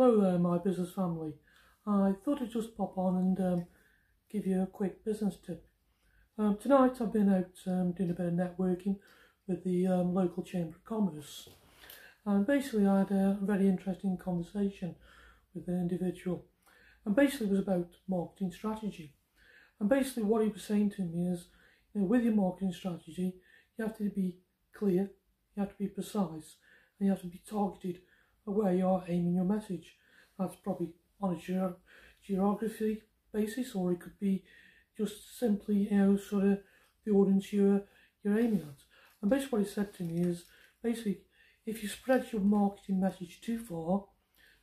Hello there, my business family. I thought I'd just pop on and um, give you a quick business tip. Um, tonight I've been out um, doing a bit of networking with the um, local Chamber of Commerce. And basically I had a very interesting conversation with an individual. And basically it was about marketing strategy. And basically what he was saying to me is, you know, with your marketing strategy, you have to be clear, you have to be precise, and you have to be targeted where you are aiming your message. That's probably on a ge geography basis, or it could be just simply, you know, sort of the audience you're, you're aiming at. And basically what he said to me is, basically, if you spread your marketing message too far,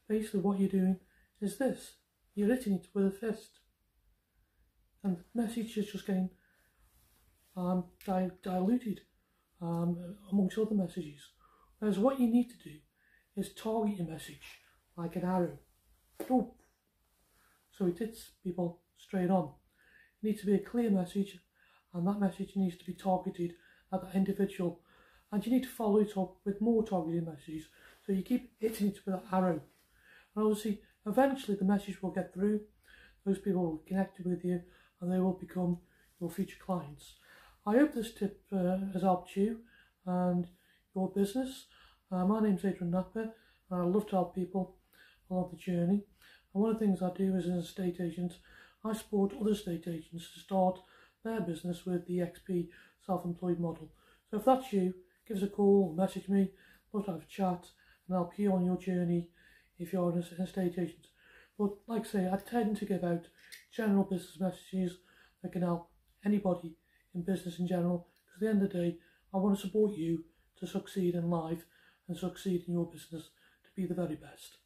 basically what you're doing is this. You're hitting it with a fist. And the message is just getting um, di diluted um, amongst other messages. Whereas what you need to do is target your message like an arrow. So it hits people straight on. It needs to be a clear message and that message needs to be targeted at that individual. And you need to follow it up with more targeted messages. So you keep hitting it with that arrow. And obviously, eventually the message will get through. Those people will connect with you and they will become your future clients. I hope this tip uh, has helped you and your business. Uh, my name's Adrian Knapper and I love to help people along the journey. And one of the things I do as an estate agent, I support other estate agents to start their business with the XP self-employed model. So if that's you, give us a call, message me, love to have a chat and help you on your journey if you're an estate agent. But like I say, I tend to give out general business messages that can help anybody in business in general because at the end of the day, I want to support you to succeed in life and succeed in your business to be the very best.